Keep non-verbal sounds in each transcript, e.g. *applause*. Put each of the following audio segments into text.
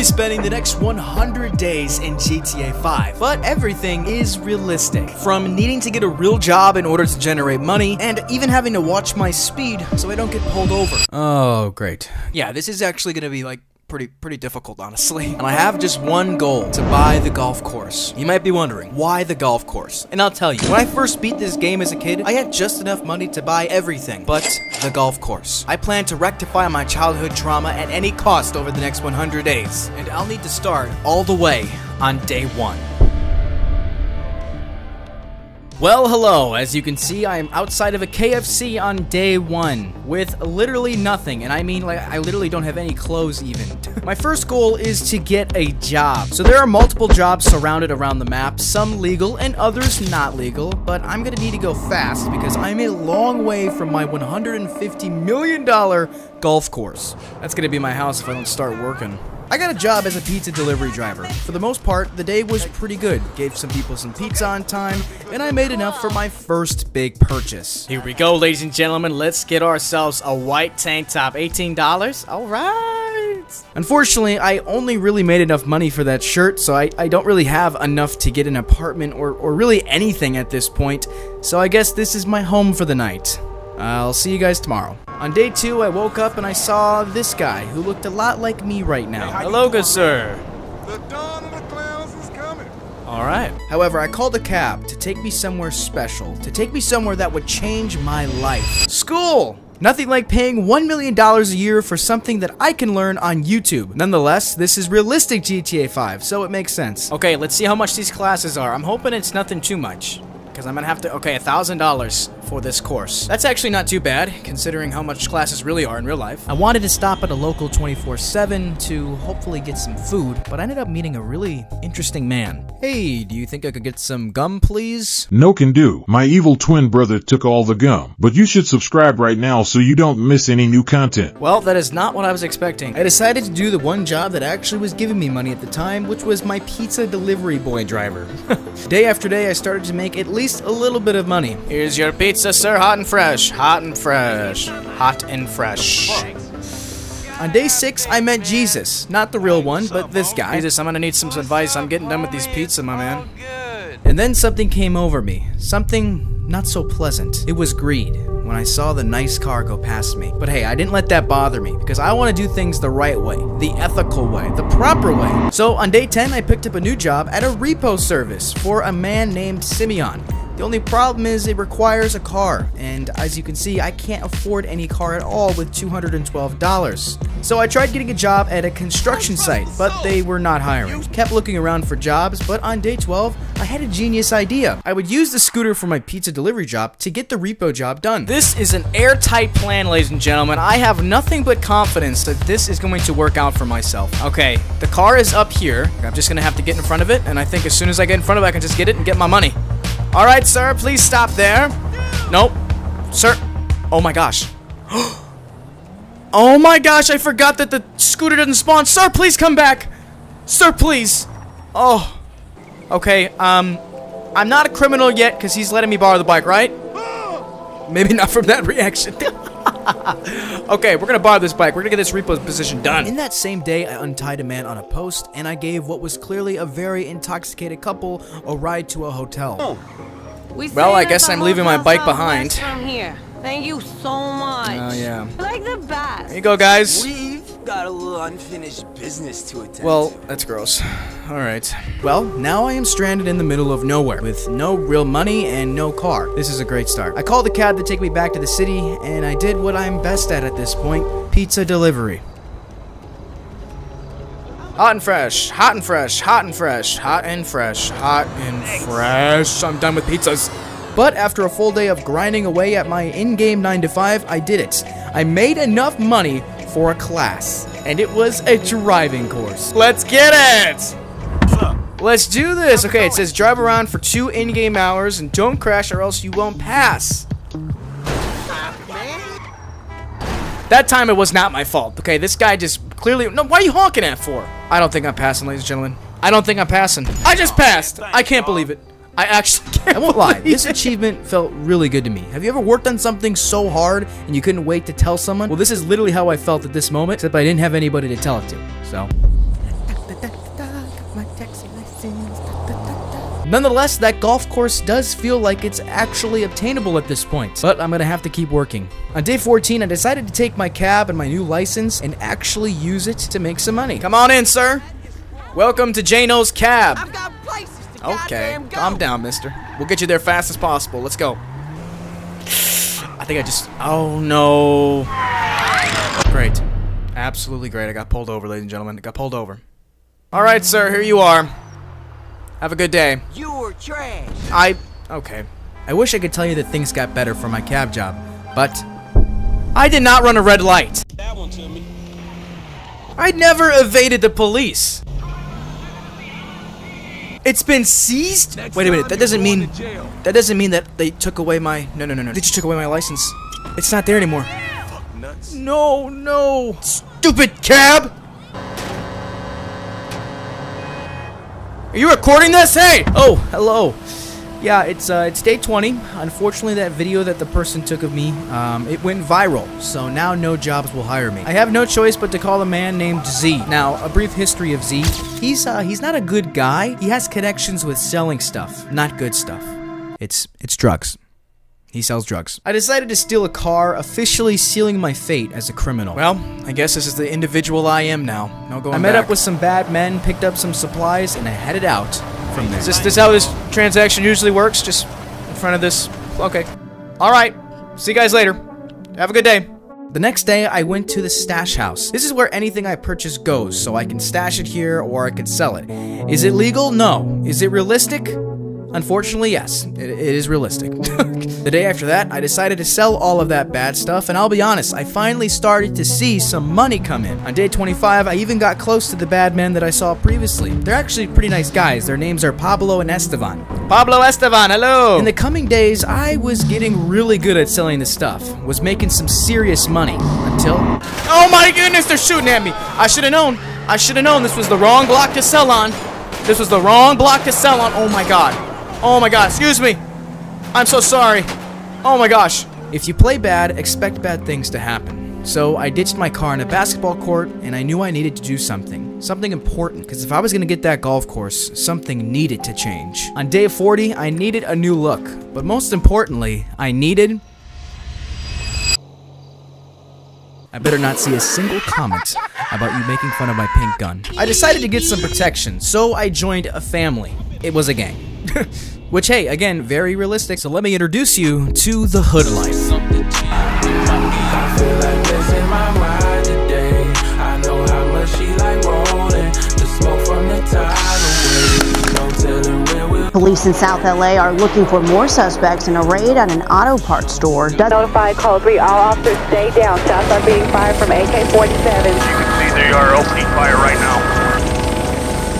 be spending the next 100 days in GTA 5, but everything is realistic. From needing to get a real job in order to generate money, and even having to watch my speed so I don't get pulled over. Oh, great. Yeah, this is actually gonna be like pretty pretty difficult, honestly. And I have just one goal, to buy the golf course. You might be wondering, why the golf course? And I'll tell you, when I first beat this game as a kid, I had just enough money to buy everything, but the golf course. I plan to rectify my childhood trauma at any cost over the next 100 days, and I'll need to start all the way on day one. Well, hello. As you can see, I am outside of a KFC on day one with literally nothing. And I mean, like, I literally don't have any clothes even. *laughs* My first goal is to get a job. So there are multiple jobs surrounded around the map, some legal and others not legal. But I'm gonna need to go fast because I'm a long way from my $150 million golf course. That's gonna be my house if I don't start working. I got a job as a pizza delivery driver. For the most part, the day was pretty good. Gave some people some pizza on time, and I made enough for my first big purchase. Here we go, ladies and gentlemen. Let's get ourselves a white tank top. $18? All right. Unfortunately, I only really made enough money for that shirt, so I, I don't really have enough to get an apartment or, or really anything at this point, so I guess this is my home for the night. I'll see you guys tomorrow. On day two, I woke up and I saw this guy who looked a lot like me right now. Hello, good sir. The dawn of the clowns is coming. All right. However, I called a cab to take me somewhere special, to take me somewhere that would change my life. School! Nothing like paying $1 million a year for something that I can learn on YouTube. Nonetheless, this is realistic GTA 5, so it makes sense. Okay, let's see how much these classes are. I'm hoping it's nothing too much. Because I'm gonna have to, okay, a thousand dollars for this course. That's actually not too bad, considering how much classes really are in real life. I wanted to stop at a local 24-7 to hopefully get some food, but I ended up meeting a really interesting man. Hey, do you think I could get some gum, please? No can do. My evil twin brother took all the gum. But you should subscribe right now so you don't miss any new content. Well, that is not what I was expecting. I decided to do the one job that actually was giving me money at the time, which was my pizza delivery boy driver. *laughs* day after day, I started to make at least a little bit of money. Here's your pizza, sir. Hot and fresh. Hot and fresh. Hot and fresh. On day six, I met Jesus. Not the real one, but this guy. Jesus, I'm gonna need some advice. I'm getting done with these pizza, my man. And then something came over me. Something not so pleasant. It was greed when I saw the nice car go past me. But hey, I didn't let that bother me because I want to do things the right way, the ethical way, the proper way. So on day 10, I picked up a new job at a repo service for a man named Simeon. The only problem is it requires a car, and as you can see, I can't afford any car at all with $212. So I tried getting a job at a construction site, but they were not hiring. Kept looking around for jobs, but on day 12, I had a genius idea. I would use the scooter for my pizza delivery job to get the repo job done. This is an airtight plan, ladies and gentlemen. I have nothing but confidence that this is going to work out for myself. Okay, the car is up here. I'm just gonna have to get in front of it, and I think as soon as I get in front of it, I can just get it and get my money. All right, sir, please stop there. Nope. Sir. Oh my gosh. *gasps* oh my gosh, I forgot that the scooter doesn't spawn. Sir, please come back. Sir, please. Oh. Okay, um, I'm not a criminal yet because he's letting me borrow the bike, right? *gasps* Maybe not from that reaction. *laughs* *laughs* okay, we're gonna borrow this bike. We're gonna get this repo position done. In that same day, I untied a man on a post and I gave what was clearly a very intoxicated couple a ride to a hotel. Oh. We Well, I guess I'm leaving my bike behind. From here. Thank you so much. Oh, yeah. Like the best. Here you go, guys. We've got a little unfinished business to attend Well, to. that's gross. All right. Well, now I am stranded in the middle of nowhere with no real money and no car. This is a great start. I called a cab to take me back to the city and I did what I'm best at at this point, pizza delivery. Hot and fresh, hot and fresh, hot and fresh, hot and fresh, hot and fresh. I'm done with pizzas. But after a full day of grinding away at my in-game 9 to 5, I did it. I made enough money for a class, and it was a driving course. Let's get it! Let's do this. Okay, it says drive around for two in-game hours and don't crash or else you won't pass. That time it was not my fault. Okay, this guy just clearly. No, why are you honking at for? I don't think I'm passing, ladies and gentlemen. I don't think I'm passing. I just passed. I can't believe it. I actually *laughs* can't I won't lie, believe this it. achievement felt really good to me. Have you ever worked on something so hard and you couldn't wait to tell someone? Well, this is literally how I felt at this moment, except I didn't have anybody to tell it to. So, Nonetheless, that golf course does feel like it's actually obtainable at this point, but I'm gonna have to keep working. On day 14, I decided to take my cab and my new license and actually use it to make some money. Come on in, sir. Welcome to Jano's cab. Okay, calm down, mister. We'll get you there fast as possible. Let's go. I think I just. Oh no. Great. Absolutely great. I got pulled over, ladies and gentlemen. I got pulled over. All right, sir. Here you are. Have a good day. You were trash. I. Okay. I wish I could tell you that things got better for my cab job, but I did not run a red light. That one to me. I never evaded the police. It's been seized? Wait a minute. That doesn't mean. That doesn't mean that they took away my. No, no, no, no. They just took away my license. It's not there anymore. Nuts. No, no. Stupid cab! Are you recording this? Hey! Oh, hello. Yeah, it's uh, it's day 20. Unfortunately, that video that the person took of me, um, it went viral. So now no jobs will hire me. I have no choice but to call a man named Z. Now, a brief history of Z. He's uh, he's not a good guy. He has connections with selling stuff, not good stuff. It's it's drugs. He sells drugs. I decided to steal a car, officially sealing my fate as a criminal. Well, I guess this is the individual I am now. No going I met back. up with some bad men, picked up some supplies, and I headed out from there. Is this, this how this transaction usually works? Just in front of this? Okay. Alright. See you guys later. Have a good day. The next day, I went to the stash house. This is where anything I purchase goes, so I can stash it here or I can sell it. Is it legal? No. Is it realistic? Unfortunately, yes. It, it is realistic. *laughs* the day after that, I decided to sell all of that bad stuff, and I'll be honest, I finally started to see some money come in. On day 25, I even got close to the bad men that I saw previously. They're actually pretty nice guys. Their names are Pablo and Esteban. Pablo Esteban, hello! In the coming days, I was getting really good at selling this stuff, was making some serious money, until Oh my goodness, they're shooting at me. I should have known. I should have known this was the wrong block to sell on. This was the wrong block to sell on. Oh my god. Oh my god, excuse me. I'm so sorry. Oh my gosh. If you play bad, expect bad things to happen. So I ditched my car in a basketball court, and I knew I needed to do something. Something important, because if I was going to get that golf course, something needed to change. On day 40, I needed a new look. But most importantly, I needed... I better not see a single comment about you making fun of my pink gun. I decided to get some protection, so I joined a family. It was a gang. *laughs* Which, hey, again, very realistic. So let me introduce you to the hood life. I feel like blessing my ride today. I know how much she like rolling. The smoke from the tidal wave. No telling where we'll Police in South LA are looking for more suspects in a raid at an auto parts store. Does- Notified call three. All officers stay down. Shots are being fired from AK-47. see they are opening fire right now.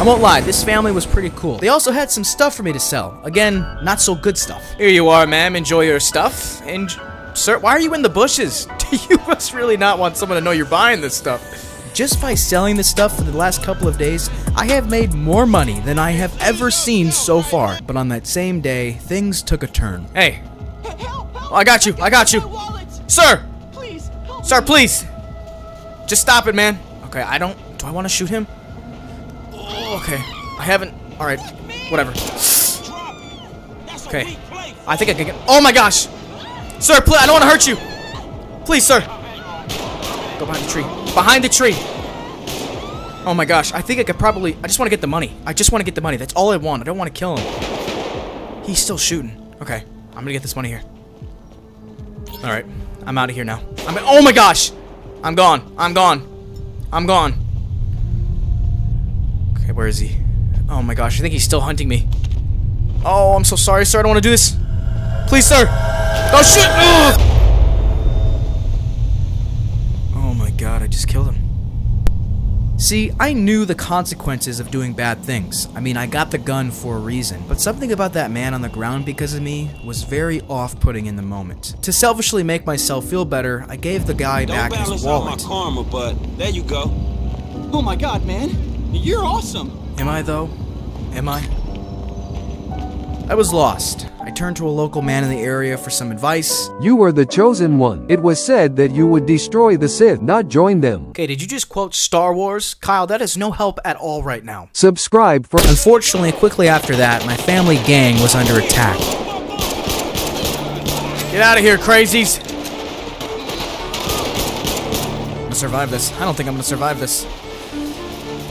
I won't lie, this family was pretty cool. They also had some stuff for me to sell. Again, not so good stuff. Here you are, ma'am. Enjoy your stuff. And, sir, why are you in the bushes? *laughs* you must really not want someone to know you're buying this stuff. Just by selling this stuff for the last couple of days, I have made more money than I have ever seen so far. But on that same day, things took a turn. Hey. Oh, I got you. I got you. Sir. Please. Sir, please. Just stop it, man. Okay, I don't. Do I want to shoot him? Oh, okay. I haven't. All right. Whatever. Okay. I think I can get. Oh my gosh. Sir, please. I don't want to hurt you. Please, sir. Go behind the tree. Behind the tree. Oh my gosh. I think I could probably. I just want to get the money. I just want to get the money. That's all I want. I don't want to kill him. He's still shooting. Okay. I'm gonna get this money here. All right. I'm out of here now. I'm. Oh my gosh. I'm gone. I'm gone. I'm gone. Okay, where is he? Oh my gosh, I think he's still hunting me. Oh, I'm so sorry, sir. I don't want to do this. Please, sir. Oh shit! Ugh! Oh my god, I just killed him. See, I knew the consequences of doing bad things. I mean, I got the gun for a reason. But something about that man on the ground because of me was very off-putting in the moment. To selfishly make myself feel better, I gave the guy Don't back balance out my karma, but there you go. Oh my god, man. You're awesome. Am I though? Am I? I was lost. I turned to a local man in the area for some advice. You were the chosen one. It was said that you would destroy the Sith, not join them. Okay, did you just quote Star Wars? Kyle, that is no help at all right now. Subscribe for. Unfortunately, quickly after that, my family gang was under attack. Get out of here, crazies! I'm gonna survive this. I don't think I'm gonna survive this.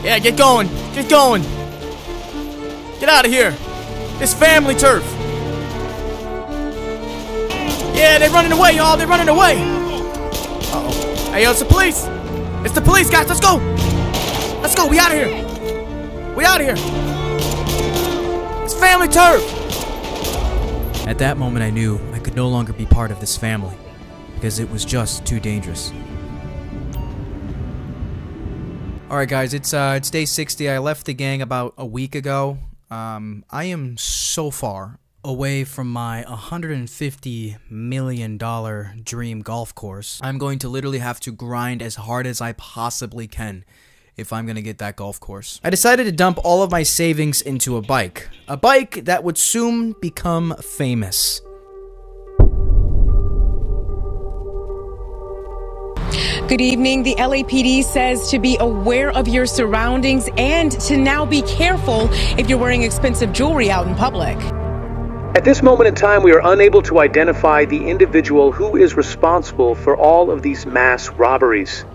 Yeah, get going! Get going! Get out of here! It's family turf! Yeah, they're running away, y'all! They're running away! Uh-oh. Hey, yo, it's the police! It's the police, guys! Let's go! Let's go! We out of here! We out of here! It's family turf! At that moment, I knew I could no longer be part of this family because it was just too dangerous. All right, guys, it's uh, it's day 60. I left the gang about a week ago. Um, I am so far away from my 150 million dollar dream golf course. I'm going to literally have to grind as hard as I possibly can if I'm going to get that golf course. I decided to dump all of my savings into a bike. A bike that would soon become famous. Good evening. The LAPD says to be aware of your surroundings and to now be careful if you're wearing expensive jewelry out in public. At this moment in time, we are unable to identify the individual who is responsible for all of these mass robberies.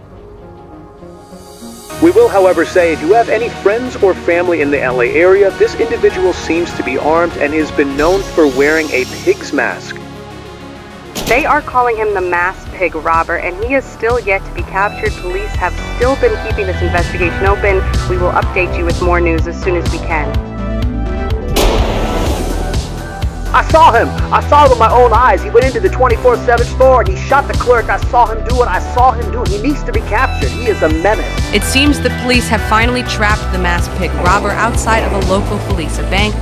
We will, however, say if you have any friends or family in the LA area, this individual seems to be armed and has been known for wearing a pig's mask. They are calling him the mass pig robber, and he is still yet to be captured. Police have still been keeping this investigation open. We will update you with more news as soon as we can. I saw him. I saw him with my own eyes. He went into the 24-7 store and he shot the clerk. I saw him do it. I saw him do it. He needs to be captured. He is a menace. It seems the police have finally trapped the mass pig robber outside of a local police, a bank.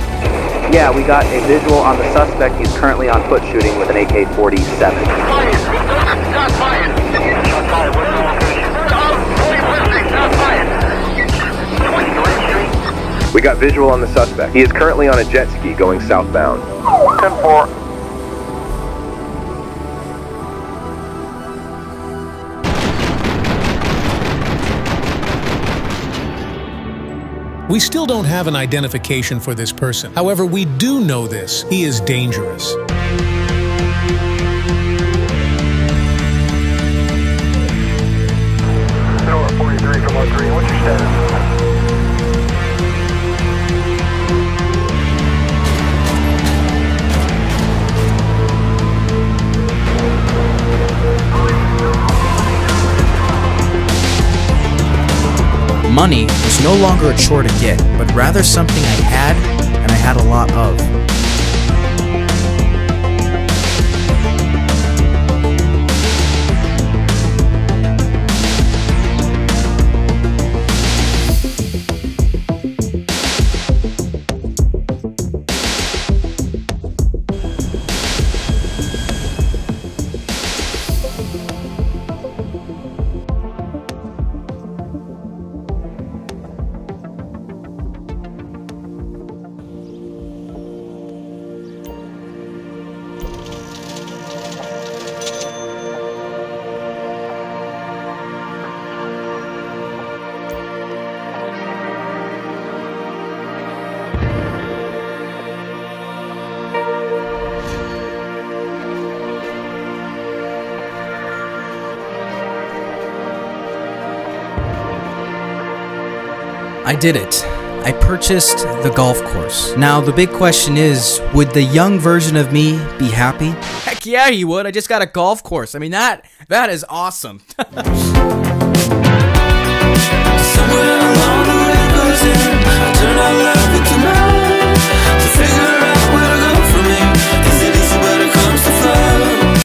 Yeah, we got a visual on the suspect. He's currently on foot shooting with an AK-47. We got visual on the suspect. He is currently on a jet ski going southbound. 10-4. We still don't have an identification for this person. However, we do know this. He is dangerous. What's your status? Money was no longer a chore to get, but rather something I had and I had a lot of. I did it. I purchased the golf course. Now, the big question is would the young version of me be happy? Heck yeah, he would. I just got a golf course. I mean, that that is awesome. *laughs*